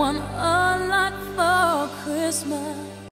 want a lot for Christmas.